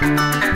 Música